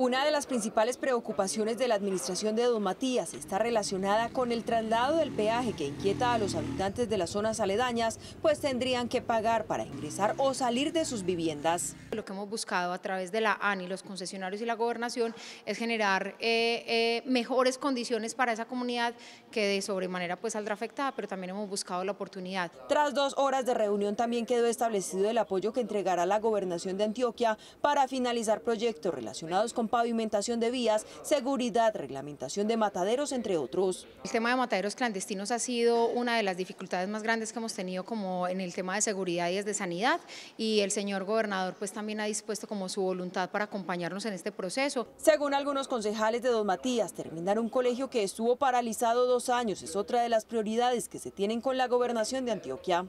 Una de las principales preocupaciones de la administración de Don Matías está relacionada con el traslado del peaje que inquieta a los habitantes de las zonas aledañas, pues tendrían que pagar para ingresar o salir de sus viviendas. Lo que hemos buscado a través de la ANI, los concesionarios y la gobernación es generar eh, eh, mejores condiciones para esa comunidad que de sobremanera pues saldrá afectada, pero también hemos buscado la oportunidad. Tras dos horas de reunión también quedó establecido el apoyo que entregará la gobernación de Antioquia para finalizar proyectos relacionados con pavimentación de vías, seguridad, reglamentación de mataderos, entre otros. El tema de mataderos clandestinos ha sido una de las dificultades más grandes que hemos tenido como en el tema de seguridad y es de sanidad y el señor gobernador pues también ha dispuesto como su voluntad para acompañarnos en este proceso. Según algunos concejales de Don Matías, terminar un colegio que estuvo paralizado dos años es otra de las prioridades que se tienen con la gobernación de Antioquia.